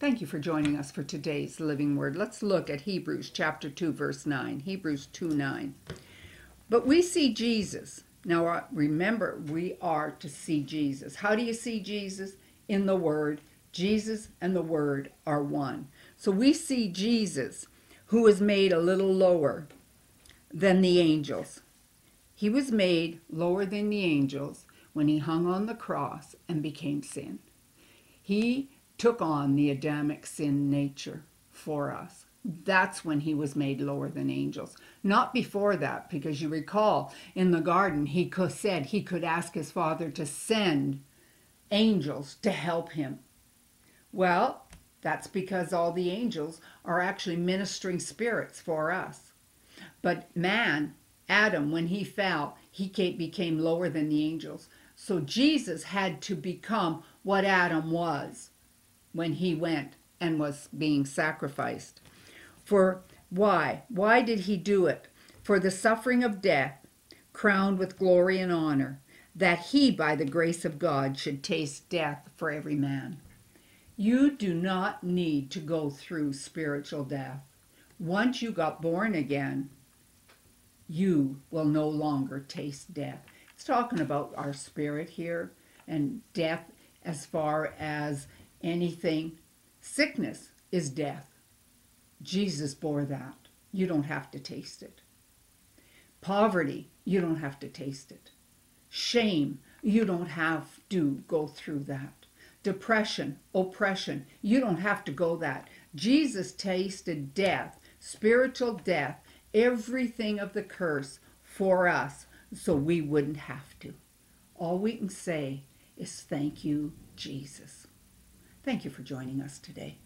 Thank you for joining us for today's living word. Let's look at Hebrews chapter 2 verse 9. Hebrews 2 9. But we see Jesus. Now uh, remember, we are to see Jesus. How do you see Jesus? In the word. Jesus and the word are one. So we see Jesus who was made a little lower than the angels. He was made lower than the angels when he hung on the cross and became sin. He took on the Adamic sin nature for us. That's when he was made lower than angels. Not before that, because you recall in the garden, he said he could ask his father to send angels to help him. Well, that's because all the angels are actually ministering spirits for us. But man, Adam, when he fell, he became lower than the angels. So Jesus had to become what Adam was when he went and was being sacrificed. For why? Why did he do it? For the suffering of death, crowned with glory and honor, that he, by the grace of God, should taste death for every man. You do not need to go through spiritual death. Once you got born again, you will no longer taste death. It's talking about our spirit here and death as far as anything. Sickness is death. Jesus bore that. You don't have to taste it. Poverty, you don't have to taste it. Shame, you don't have to go through that. Depression, oppression, you don't have to go that. Jesus tasted death, spiritual death, everything of the curse for us so we wouldn't have to. All we can say is thank you, Jesus. Thank you for joining us today.